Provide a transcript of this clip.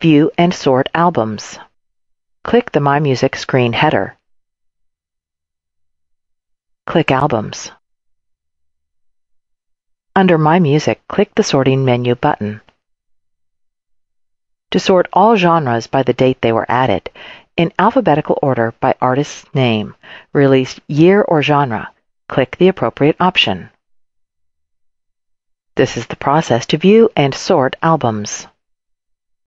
View and sort albums. Click the My Music screen header. Click Albums. Under My Music, click the Sorting menu button. To sort all genres by the date they were added, in alphabetical order by artist's name, released year or genre, click the appropriate option. This is the process to view and sort albums.